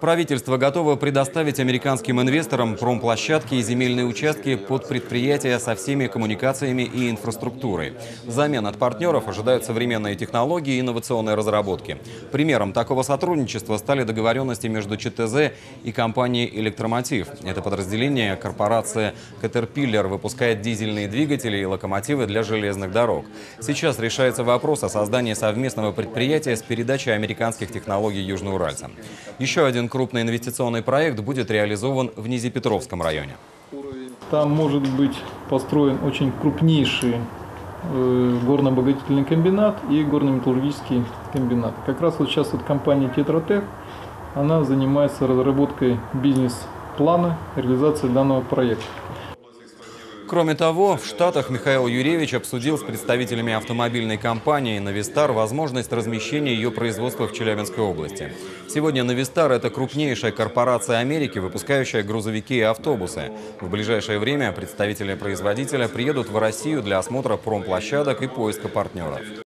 Правительство готово предоставить американским инвесторам промплощадки и земельные участки под предприятия со всеми коммуникациями и инфраструктурой. Взамен от партнеров ожидают современные технологии и инновационные разработки. Примером такого сотрудничества стали договоренности между ЧТЗ и компанией «Электромотив». Это подразделение корпорации «Caterpillar» выпускает дизельные двигатели и локомотивы для железных дорог. Сейчас решается вопрос о создании совместного предприятия с передачей американских технологий южноуральцам. Еще один крупный инвестиционный проект будет реализован в Низепетровском районе. Там может быть построен очень крупнейший э, горно-обогатительный комбинат и горно-металлургический комбинат. Как раз вот сейчас вот компания Тетротех, она занимается разработкой бизнес-плана реализации данного проекта. Кроме того, в Штатах Михаил Юрьевич обсудил с представителями автомобильной компании «Навистар» возможность размещения ее производства в Челябинской области. Сегодня «Навистар» – это крупнейшая корпорация Америки, выпускающая грузовики и автобусы. В ближайшее время представители производителя приедут в Россию для осмотра промплощадок и поиска партнеров.